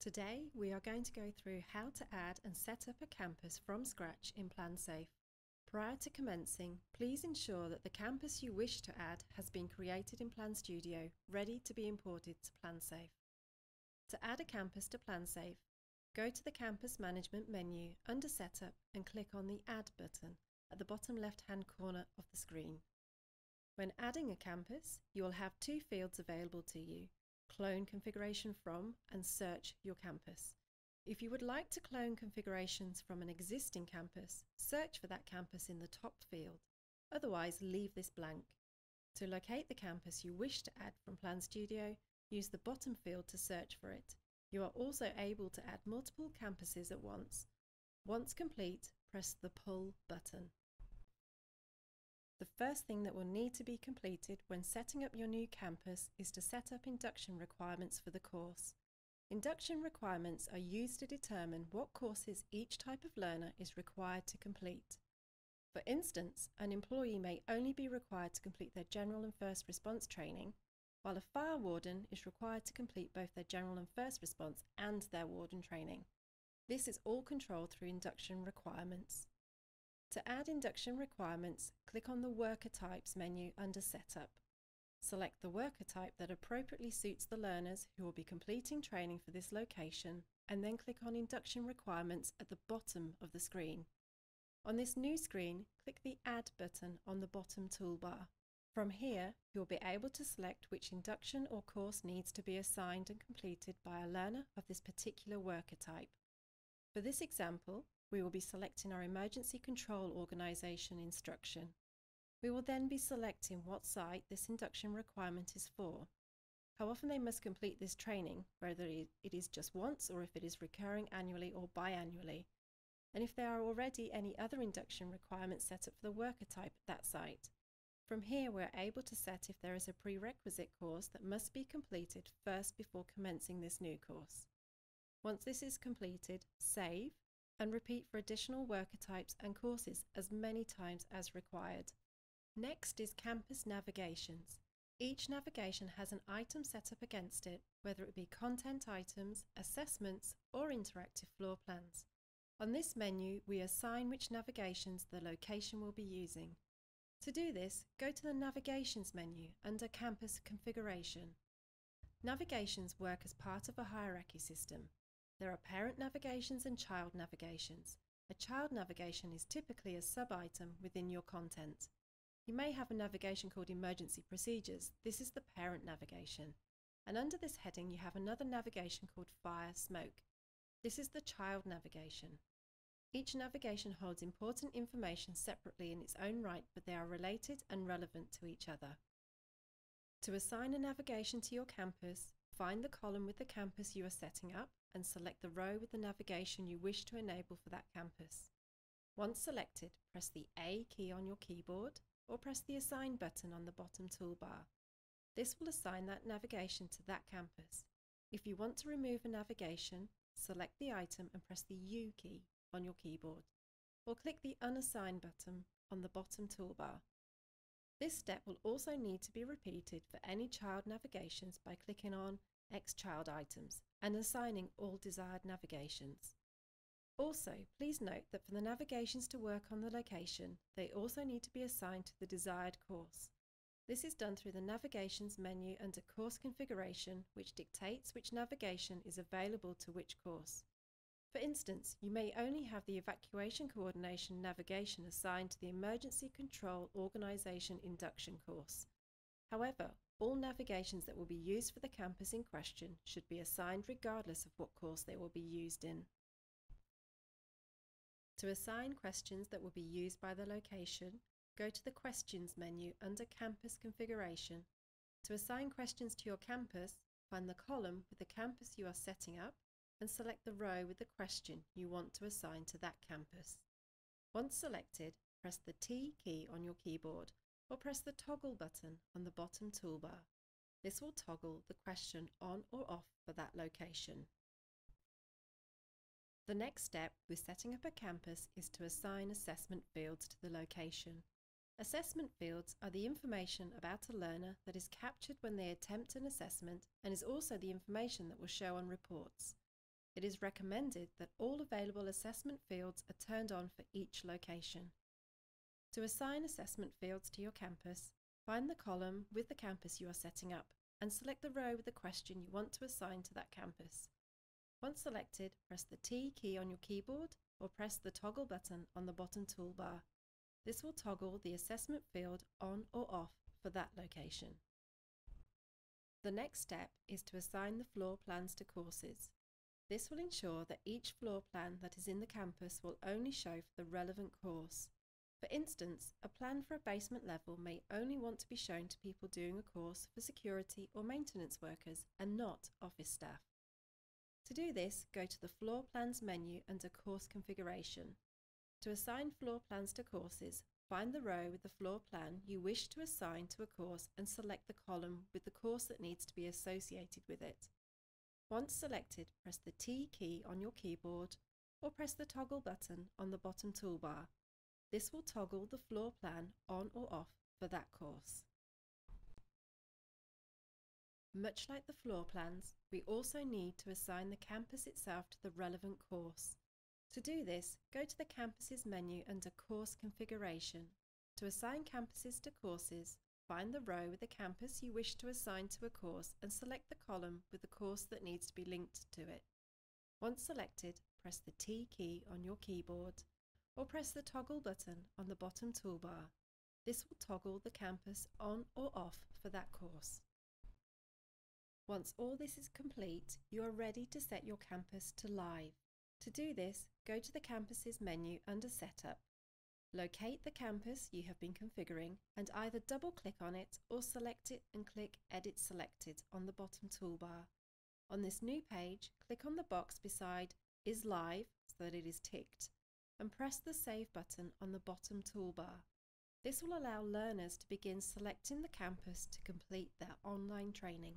Today we are going to go through how to add and set up a campus from scratch in PlanSafe. Prior to commencing, please ensure that the campus you wish to add has been created in Plan Studio, ready to be imported to PlanSafe. To add a campus to PlanSafe, go to the Campus Management menu under Setup and click on the Add button at the bottom left-hand corner of the screen. When adding a campus, you will have two fields available to you, clone configuration from, and search your campus. If you would like to clone configurations from an existing campus, search for that campus in the top field. Otherwise, leave this blank. To locate the campus you wish to add from Plan Studio, use the bottom field to search for it. You are also able to add multiple campuses at once. Once complete, press the Pull button. The first thing that will need to be completed when setting up your new campus is to set up induction requirements for the course. Induction requirements are used to determine what courses each type of learner is required to complete. For instance, an employee may only be required to complete their general and first response training, while a fire warden is required to complete both their general and first response and their warden training. This is all controlled through induction requirements. To add induction requirements, click on the Worker Types menu under Setup. Select the worker type that appropriately suits the learners who will be completing training for this location and then click on Induction Requirements at the bottom of the screen. On this new screen, click the Add button on the bottom toolbar. From here, you'll be able to select which induction or course needs to be assigned and completed by a learner of this particular worker type. For this example, we will be selecting our emergency control organisation instruction. We will then be selecting what site this induction requirement is for, how often they must complete this training, whether it is just once or if it is recurring annually or biannually, and if there are already any other induction requirements set up for the worker type at that site. From here, we're able to set if there is a prerequisite course that must be completed first before commencing this new course. Once this is completed, save and repeat for additional worker types and courses as many times as required. Next is Campus Navigations. Each navigation has an item set up against it, whether it be content items, assessments, or interactive floor plans. On this menu, we assign which navigations the location will be using. To do this, go to the Navigations menu under Campus Configuration. Navigations work as part of a hierarchy system, there are parent navigations and child navigations. A child navigation is typically a sub-item within your content. You may have a navigation called Emergency Procedures. This is the parent navigation. And under this heading you have another navigation called Fire Smoke. This is the child navigation. Each navigation holds important information separately in its own right, but they are related and relevant to each other. To assign a navigation to your campus, find the column with the campus you are setting up and select the row with the navigation you wish to enable for that campus. Once selected, press the A key on your keyboard or press the Assign button on the bottom toolbar. This will assign that navigation to that campus. If you want to remove a navigation, select the item and press the U key on your keyboard, or click the Unassign button on the bottom toolbar. This step will also need to be repeated for any child navigations by clicking on X child items and assigning all desired navigations. Also, please note that for the navigations to work on the location, they also need to be assigned to the desired course. This is done through the Navigations menu under Course Configuration, which dictates which navigation is available to which course. For instance, you may only have the Evacuation Coordination navigation assigned to the Emergency Control Organisation Induction course. However, all navigations that will be used for the campus in question should be assigned regardless of what course they will be used in. To assign questions that will be used by the location, go to the Questions menu under Campus Configuration. To assign questions to your campus, find the column with the campus you are setting up and select the row with the question you want to assign to that campus. Once selected, press the T key on your keyboard or press the toggle button on the bottom toolbar. This will toggle the question on or off for that location. The next step with setting up a campus is to assign assessment fields to the location. Assessment fields are the information about a learner that is captured when they attempt an assessment and is also the information that will show on reports. it is recommended that all available assessment fields are turned on for each location. To assign assessment fields to your campus, find the column with the campus you are setting up and select the row with the question you want to assign to that campus. Once selected, press the T key on your keyboard or press the toggle button on the bottom toolbar. This will toggle the assessment field on or off for that location. The next step is to assign the floor plans to courses. This will ensure that each floor plan that is in the campus will only show for the relevant course. For instance, a plan for a basement level may only want to be shown to people doing a course for security or maintenance workers and not office staff. To do this, go to the Floor Plans menu under Course Configuration. To assign floor plans to courses, find the row with the floor plan you wish to assign to a course and select the column with the course that needs to be associated with it. Once selected, press the T key on your keyboard or press the toggle button on the bottom toolbar. This will toggle the floor plan on or off for that course. Much like the floor plans, we also need to assign the campus itself to the relevant course. To do this, go to the Campuses menu under Course Configuration. To assign campuses to courses, find the row with the campus you wish to assign to a course and select the column with the course that needs to be linked to it. Once selected, press the T key on your keyboard or press the toggle button on the bottom toolbar. This will toggle the campus on or off for that course. Once all this is complete, you are ready to set your campus to live. To do this, go to the Campuses menu under Setup. Locate the campus you have been configuring and either double click on it or select it and click Edit Selected on the bottom toolbar. On this new page, click on the box beside Is Live so that it is ticked and press the Save button on the bottom toolbar. This will allow learners to begin selecting the campus to complete their online training.